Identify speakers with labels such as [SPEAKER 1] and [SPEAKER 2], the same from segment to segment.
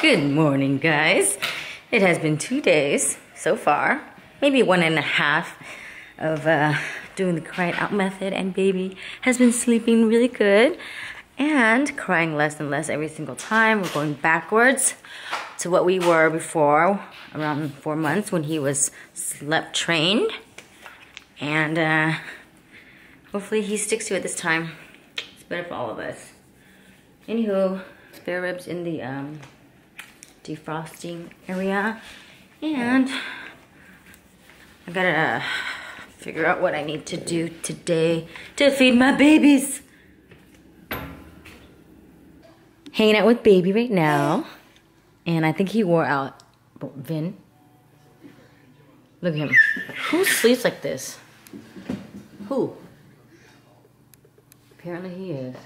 [SPEAKER 1] Good morning, guys. It has been two days so far, maybe one and a half of uh, doing the crying out method, and baby has been sleeping really good and crying less and less every single time. We're going backwards to what we were before, around four months when he was slept trained. And uh, hopefully he sticks to it this time. It's better for all of us. Anywho, spare ribs in the um, defrosting area. And I gotta figure out what I need to do today to feed my babies. Hanging out with baby right now. And I think he wore out Vin. Look at him. Who sleeps like this? Who? Apparently he is.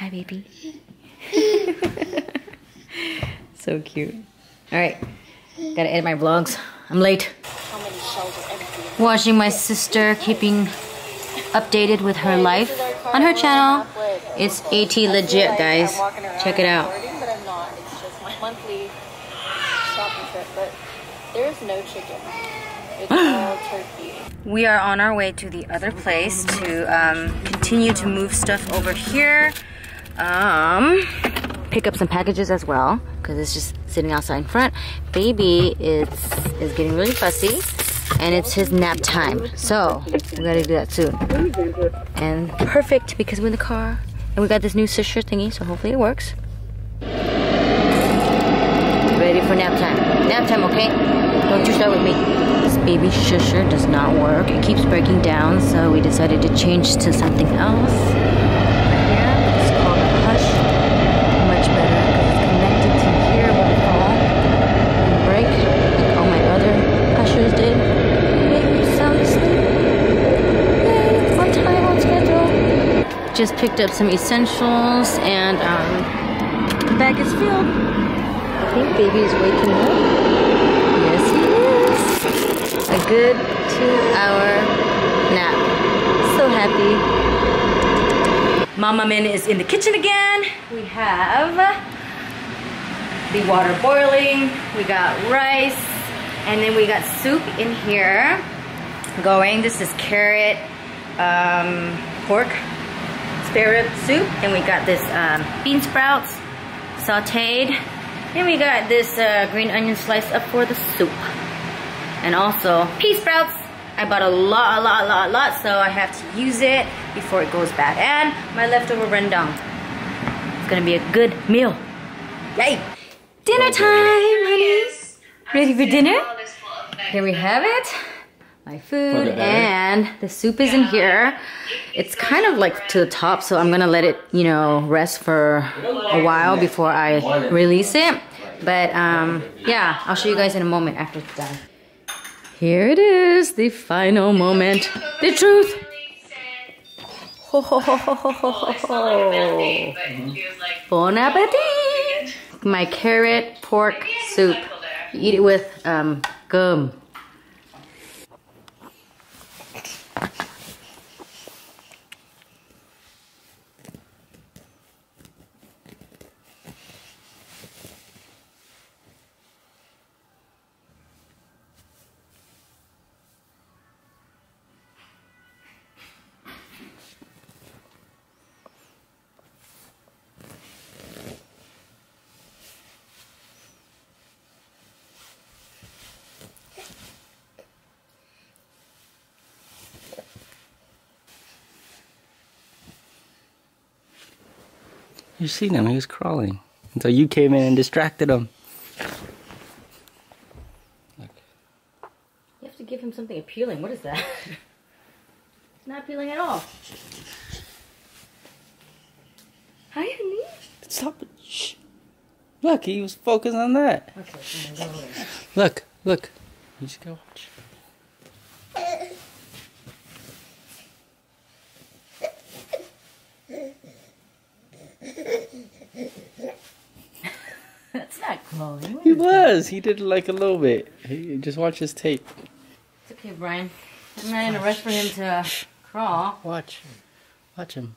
[SPEAKER 1] Hi, baby. so cute. All right, gotta edit my vlogs. I'm late. Watching my sister, keeping updated with her life on her channel. It's AT legit, guys. Check it out.
[SPEAKER 2] There's no chicken. It's all turkey.
[SPEAKER 1] We are on our way to the other place to um, continue to move stuff over here. Um, pick up some packages as well because it's just sitting outside in front. Baby is is getting really fussy and it's his nap time. So we gotta do that soon. And perfect because we're in the car and we got this new shusher thingy, so hopefully it works. Ready for nap time. Nap time, okay? Don't you start with me. This baby shusher does not work. It keeps breaking down, so we decided to change to something else. Here, it's called a Hush. Much better because it's connected to here when I fall and break, like all my other hushers did. Baby sound asleep. Yay, on time, on schedule. Just picked up some essentials and um, the bag is filled. I think baby is waking up. Yes, he is. A good two hour nap. So happy. Mama Min is in the kitchen again. We have the water boiling. We got rice. And then we got soup in here going. This is carrot, um, pork, spare rib soup. And we got this um, bean sprouts sauteed. And we got this uh, green onion sliced up for the soup. And also pea sprouts. I bought a lot, a lot, a lot, a lot, so I have to use it before it goes bad. And my leftover rendang. It's gonna be a good meal. Yay! Dinner time, honey. Ready for dinner? Here we have it. My food and the soup is in here. It's kind of like to the top, so I'm gonna let it, you know, rest for a while before I release it. But um, yeah, I'll show you guys in a moment after it's done. Here it is, the final moment. The truth. Ho ho ho ho ho ho ho ho. Bon appetit! My carrot pork soup. Eat it with um, gum.
[SPEAKER 3] You seen him, he was crawling. Until you came in and distracted him.
[SPEAKER 1] You have to give him something appealing. What is that? it's not appealing at all. Hi, honey.
[SPEAKER 3] Stop it. Shh. Look, he was focused on that.
[SPEAKER 1] Okay, go.
[SPEAKER 3] Look, look. You just go watch.
[SPEAKER 1] That's not
[SPEAKER 3] He was. He did like a little bit. He, just watch his tape.
[SPEAKER 1] It's okay, Brian. I'm not in a rush for him to uh, crawl.
[SPEAKER 3] Watch. Watch him.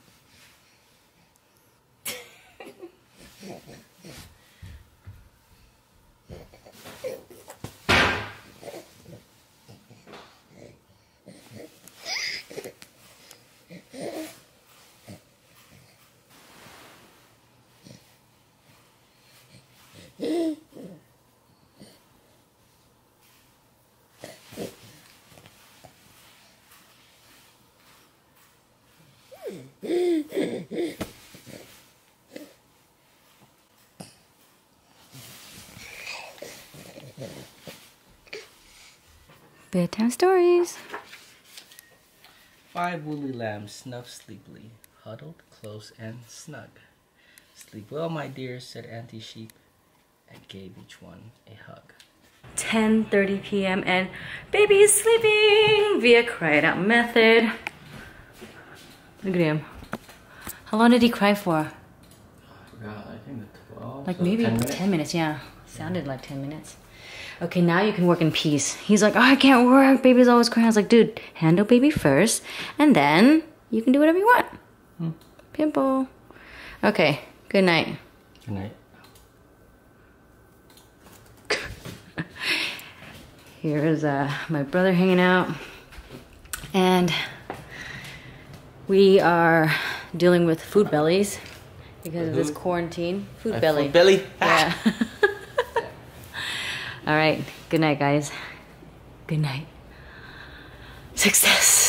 [SPEAKER 1] Bedtime stories.
[SPEAKER 3] Five woolly lambs snuffed sleepily, huddled close and snug. Sleep well, my dears, said Auntie Sheep, and gave each one a hug.
[SPEAKER 1] 10.30 p.m. and baby is sleeping via cried out method. Look at him. How long did he cry for?
[SPEAKER 3] forgot, I think the 12.
[SPEAKER 1] Like maybe 10 minutes. yeah. Sounded like 10 minutes. Okay, now you can work in peace. He's like, oh, I can't work. Baby's always crying. I was like, dude, handle baby first, and then you can do whatever you want.
[SPEAKER 3] Hmm.
[SPEAKER 1] Pimple. Okay, good night.
[SPEAKER 3] Good night.
[SPEAKER 1] Here's uh, my brother hanging out. And we are dealing with food bellies because of this quarantine. Food
[SPEAKER 3] My
[SPEAKER 1] belly.
[SPEAKER 3] food belly.
[SPEAKER 1] Yeah. All right. Good night, guys. Good night. Success.